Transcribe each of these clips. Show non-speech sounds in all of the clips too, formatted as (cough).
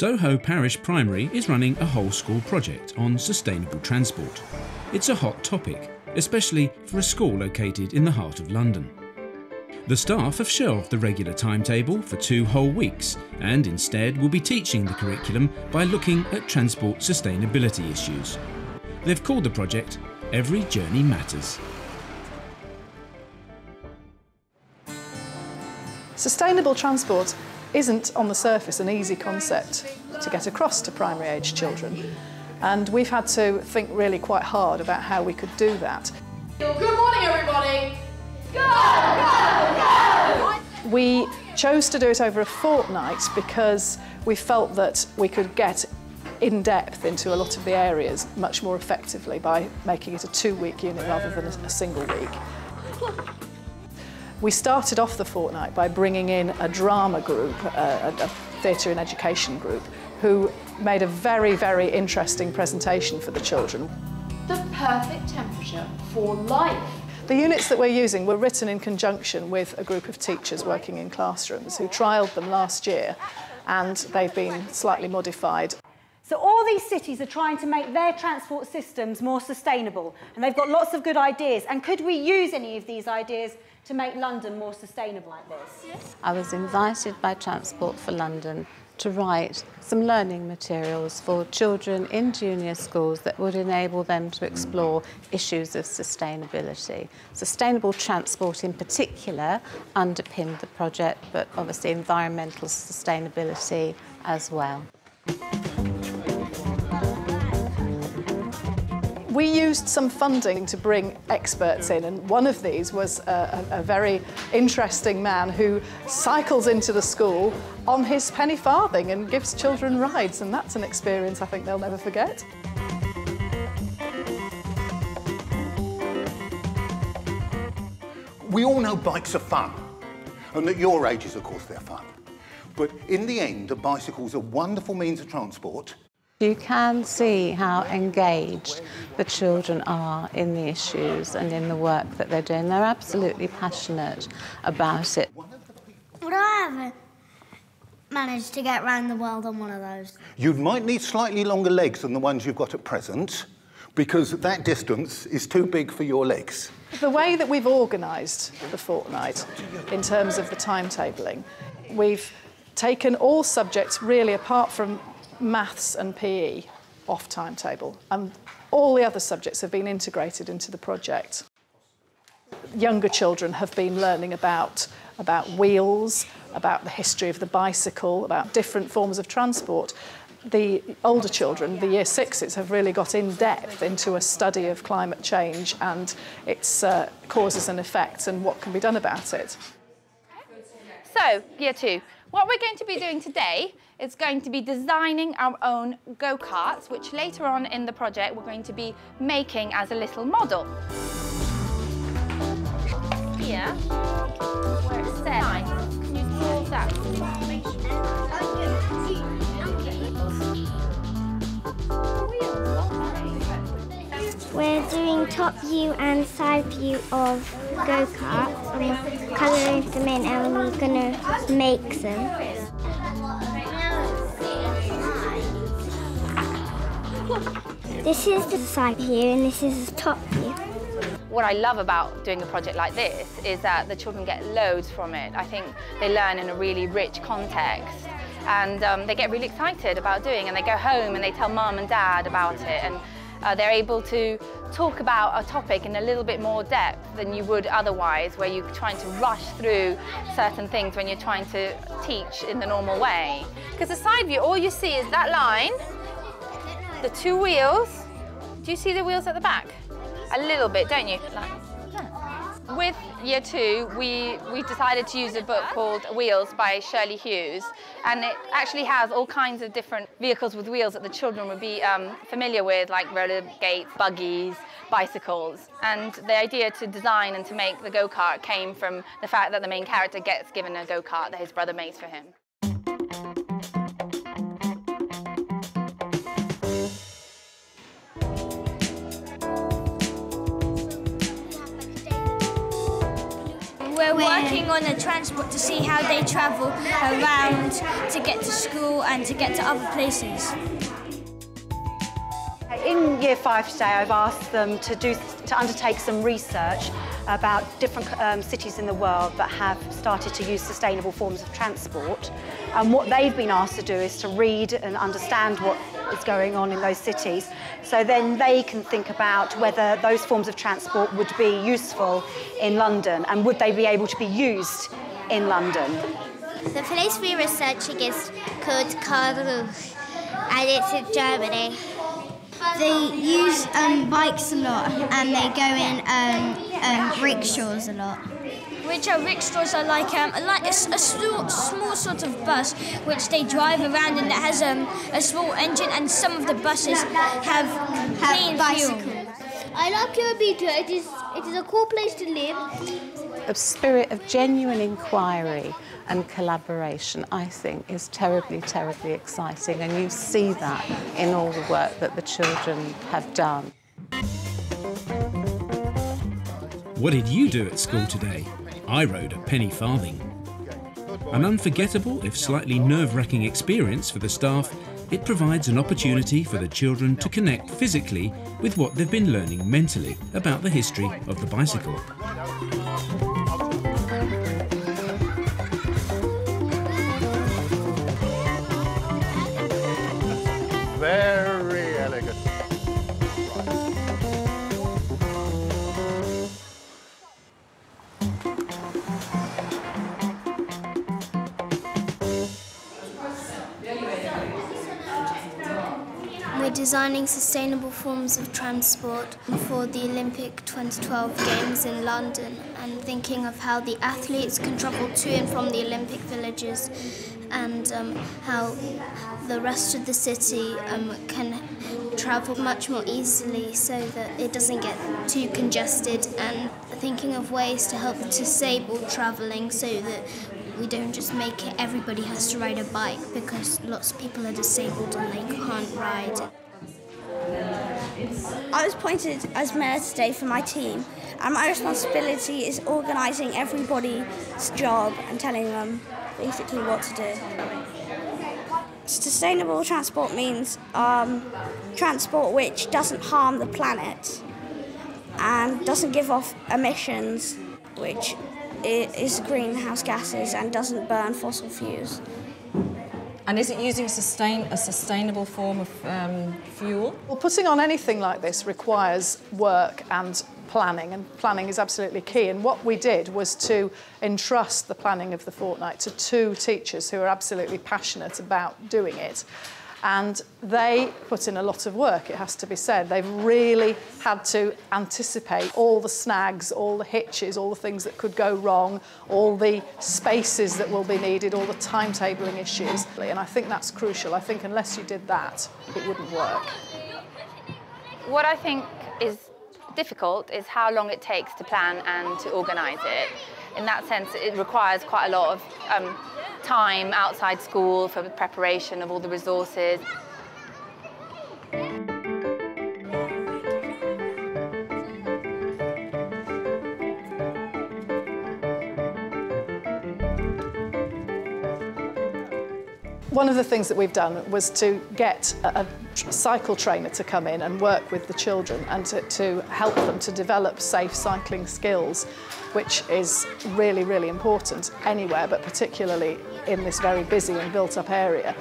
Soho Parish Primary is running a whole school project on sustainable transport. It's a hot topic, especially for a school located in the heart of London. The staff have shelved the regular timetable for two whole weeks and instead will be teaching the curriculum by looking at transport sustainability issues. They've called the project Every Journey Matters. Sustainable transport isn't on the surface an easy concept to get across to primary age children. And we've had to think really quite hard about how we could do that. Good morning, everybody. Go, go, go! We chose to do it over a fortnight because we felt that we could get in depth into a lot of the areas much more effectively by making it a two-week unit rather than a single week. We started off the fortnight by bringing in a drama group, uh, a, a theatre and education group, who made a very, very interesting presentation for the children. The perfect temperature for life. The units that we're using were written in conjunction with a group of teachers working in classrooms who trialled them last year and they've been slightly modified. So all these cities are trying to make their transport systems more sustainable and they've got lots of good ideas. And could we use any of these ideas to make London more sustainable like this? I was invited by Transport for London to write some learning materials for children in junior schools that would enable them to explore issues of sustainability. Sustainable transport in particular underpinned the project, but obviously environmental sustainability as well. We used some funding to bring experts in, and one of these was a, a, a, very interesting man who cycles into the school on his penny farthing and gives children rides, and that's an experience I think they'll never forget. We all know bikes are fun, and at your ages, of course, they're fun. But in the end, a bicycle's a wonderful means of transport you can see how engaged the children are in the issues and in the work that they're doing. They're absolutely passionate about it. Would I ever manage to get around the world on one of those? You might need slightly longer legs than the ones you've got at present because that distance is too big for your legs. The way that we've organised the fortnight in terms of the timetabling, we've taken all subjects really apart from maths and PE off timetable. And all the other subjects have been integrated into the project. Younger children have been learning about, about wheels, about the history of the bicycle, about different forms of transport. The older children, the year sixes, have really got in depth into a study of climate change and its uh, causes and effects and what can be done about it. So, year two, what we're going to be doing today is going to be designing our own go-karts, which later on in the project we're going to be making as a little model. Here, where it says, can you draw that? We're doing top view and side view of go-karts we're colouring them in and we're going to make them. This is the side view and this is the top view. What I love about doing a project like this is that the children get loads from it. I think they learn in a really rich context and um, they get really excited about doing and they go home and they tell mum and dad about it and uh, they're able to talk about a topic in a little bit more depth than you would otherwise where you're trying to rush through certain things when you're trying to teach in the normal way. Because the side view, all you see is that line the two wheels. Do you see the wheels at the back? A little bit, don't you? With year two, we, we decided to use a book called Wheels by Shirley Hughes, and it actually has all kinds of different vehicles with wheels that the children would be um, familiar with, like roller gates, buggies, bicycles. And the idea to design and to make the go-kart came from the fact that the main character gets given a go-kart that his brother makes for him. Working on a transport to see how they travel around to get to school and to get to other places. In Year 5 today, I've asked them to, do, to undertake some research about different um, cities in the world that have started to use sustainable forms of transport. And what they've been asked to do is to read and understand what is going on in those cities. So then they can think about whether those forms of transport would be useful in London and would they be able to be used in London. The place we're researching is called Karlsruhe and it's in Germany. They use um, bikes a lot and they go in um, um, rickshaws a lot. Which are rickshaws are like um, like a, a small, small sort of bus which they drive around and it has um, a small engine and some of the buses have, Have clean bicycles. fuel. I like Kilometer. It is it is a cool place to live. A spirit of genuine inquiry and collaboration, I think, is terribly, terribly exciting. And you see that in all the work that the children have done. What did you do at school today? I rode a penny farthing. An unforgettable, if slightly nerve wracking experience for the staff, it provides an opportunity for the children to connect physically with what they've been learning mentally about the history of the bicycle. Designing sustainable forms of transport for the Olympic 2012 Games in London and thinking of how the athletes can travel to and from the Olympic villages and um, how the rest of the city um, can travel much more easily so that it doesn't get too congested and thinking of ways to help disabled travelling so that we don't just make it everybody has to ride a bike because lots of people are disabled and they can't ride. I was appointed as mayor today for my team, and my responsibility is organising everybody's job and telling them basically what to do. Sustainable transport means um, transport which doesn't harm the planet and doesn't give off emissions, which is greenhouse gases and doesn't burn fossil fuels. And is it using sustain, a sustainable form of um, fuel? Well, putting on anything like this requires work and planning, and planning is absolutely key. And what we did was to entrust the planning of the fortnight to two teachers who are absolutely passionate about doing it. And they put in a lot of work, it has to be said. They've really had to anticipate all the snags, all the hitches, all the things that could go wrong, all the spaces that will be needed, all the timetabling issues. And I think that's crucial. I think unless you did that, it wouldn't work. What I think is difficult is how long it takes to plan and to organise it. In that sense, it requires quite a lot of um, time outside school for preparation of all the resources. One of the things that we've done was to get a, a cycle trainer to come in and work with the children and to, to help them to develop safe cycling skills, which is really, really important anywhere, but particularly in this very busy and built up area.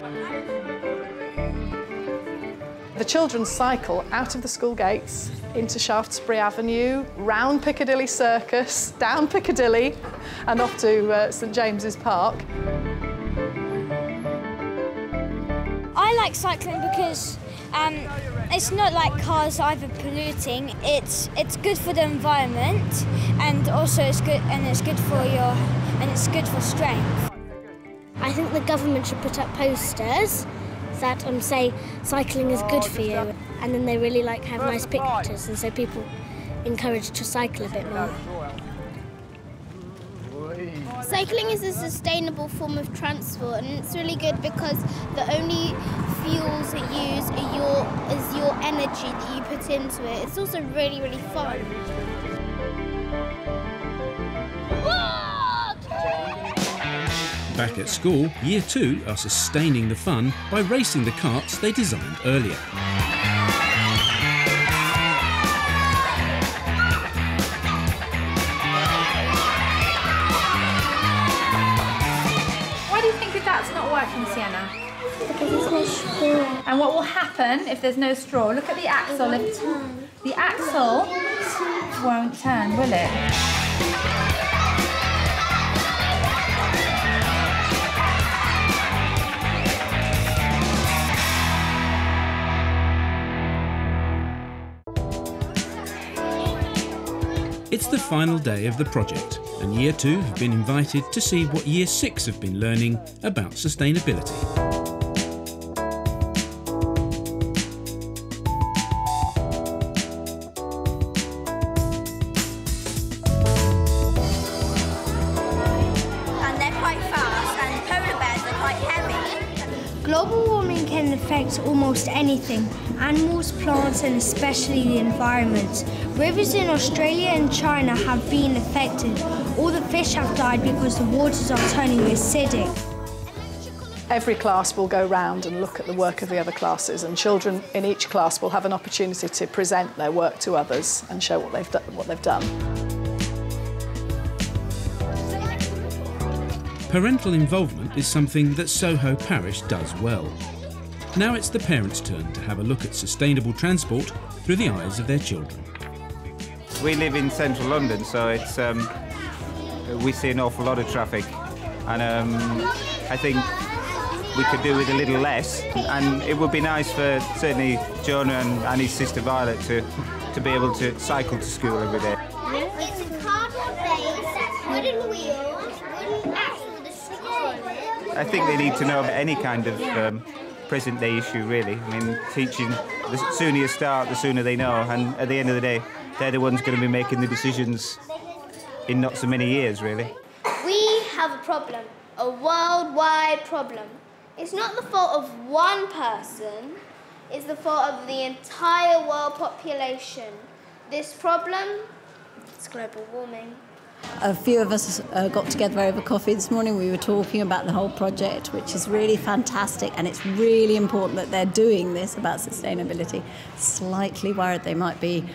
The children cycle out of the school gates into Shaftesbury Avenue, round Piccadilly Circus, down Piccadilly, and off to uh, St James's Park. Like cycling because um, it's not like cars either polluting. It's it's good for the environment, and also it's good and it's good for your and it's good for strength. I think the government should put up posters that um, say cycling is good for you, and then they really like have nice pictures, and so people encouraged to cycle a bit more. Cycling is a sustainable form of transport and it's really good because the only fuels it use your, is your energy that you put into it. It's also really, really fun. Back at school, Year 2 are sustaining the fun by racing the carts they designed earlier. And what will happen if there's no straw? Look at the axle. If the axle won't turn, will it? It's the final day of the project, and Year 2 have been invited to see what Year 6 have been learning about sustainability. Almost anything animals, plants, and especially the environment. Rivers in Australia and China have been affected. All the fish have died because the waters are turning acidic. Every class will go round and look at the work of the other classes, and children in each class will have an opportunity to present their work to others and show what they've, do- what they've done. Parental involvement is something that Soho Parish does well. Now it's the parents' turn to have a look at sustainable transport through the eyes of their children. We live in central London, so it's um, we see an awful lot of traffic, and um, I think we could do with a little less. And it would be nice for certainly Jonah and his sister Violet to to be able to cycle to school every day. It's a cardboard base, wooden wheels, wooden axle with a sticker on it. I think they need to know any kind of um, present day issue, really. I mean, teaching, the sooner you start, the sooner they know, and at the end of the day, they're the ones going to be making the decisions in not so many years, really. We have a problem, a worldwide problem. It's not the fault of one person, it's the fault of the entire world population. This problem is global warming. A few of us uh, got together over coffee this morning. We were talking about the whole project, which is really fantastic, and it's really important that they're doing this about sustainability. Slightly worried they might be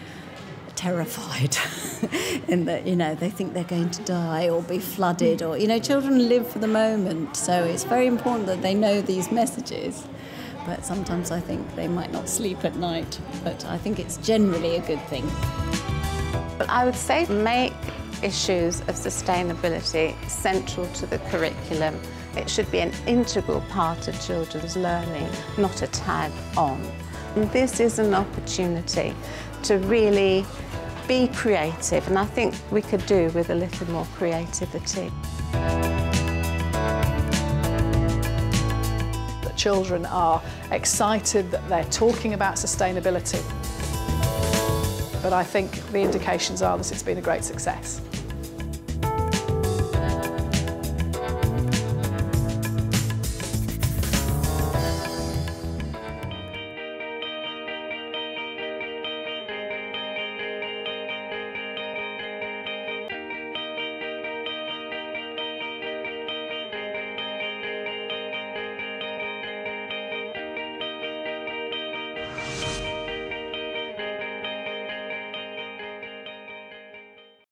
terrified (laughs) in that you know they think they're going to die or be flooded or you know children live for the moment so it's very important that they know these messages but sometimes i think they might not sleep at night but i think it's generally a good thing I would say make issues of sustainability central to the curriculum. It should be an integral part of children's learning, not a tag on. And this is an opportunity to really be creative, and I think we could do with a little more creativity. The children are excited that they're talking about sustainability. But I think the indications are that it's been a great success.